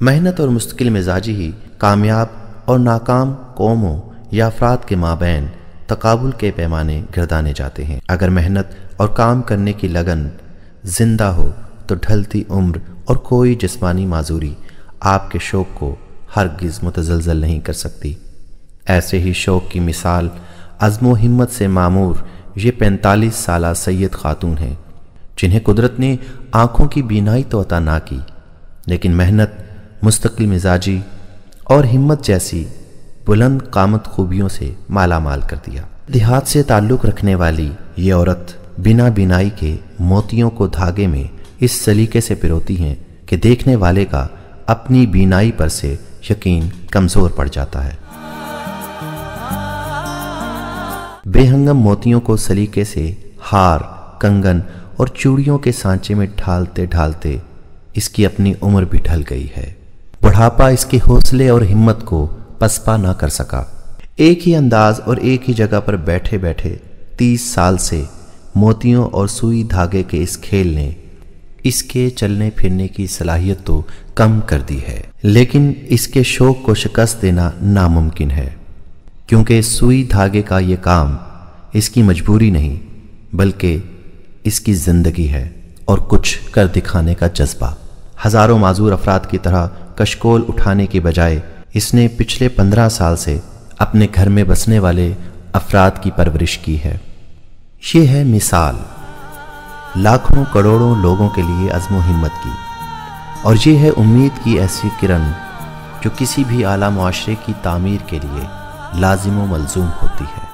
محنت اور مستقل مزاجی ہی کامیاب اور ناکام قوموں یا افراد کے مابین تقابل کے پیمانے گردانے جاتے ہیں۔ اگر محنت اور کام کرنے کی لگن زندہ ہو تو ڈھلتی عمر اور کوئی جسمانی معذوری آپ کے شوق کو ہرگز متزلزل نہیں کر سکتی۔ ایسے ہی شوق کی مثال عزم و ہمت سے معمور یہ پینتالیس سالہ سید خاتون ہیں، جنہیں قدرت نے آنکھوں کی بینائی تو عطا نہ کی، لیکن محنت مستقل مزاجی اور ہمت جیسی بلند قامت خوبیوں سے مالا مال کر دیا۔ دیہات سے تعلق رکھنے والی یہ عورت بنا بینائی کے موتیوں کو دھاگے میں اس سلیقے سے پروتی ہیں کہ دیکھنے والے کا اپنی بینائی پر سے یقین کمزور پڑ جاتا ہے۔ بے ہنگم موتیوں کو سلیقے سے ہار، کنگن اور چوڑیوں کے سانچے میں ڈھالتے ڈھالتے اس کی اپنی عمر بھی ڈھل گئی ہے۔ بڑھاپا اس کے حوصلے اور ہمت کو پسپا نہ کر سکا۔ ایک ہی انداز اور ایک ہی جگہ پر بیٹھے بیٹھے تیس سال سے موتیوں اور سوئی دھاگے کے اس کھیل نے اس کے چلنے پھرنے کی صلاحیت تو کم کر دی ہے، لیکن اس کے شوق کو شکست دینا ناممکن ہے۔ کیونکہ سوئی دھاگے کا یہ کام اس کی مجبوری نہیں، بلکہ اس کی زندگی ہے اور کچھ کر دکھانے کا جذبہ۔ ہزاروں معذور افراد کی طرح کشکول اٹھانے کی بجائے اس نے پچھلے پندرہ سال سے اپنے گھر میں بسنے والے افراد کی پرورش کی ہے۔ یہ ہے مثال۔ لاکھوں کروڑوں لوگوں کے لیے عزم و ہمت کی۔ اور یہ ہے امید کی ایسی کرن جو کسی بھی اعلیٰ معاشرے کی تعمیر کے لیے لازم و ملزوم ہوتی ہے۔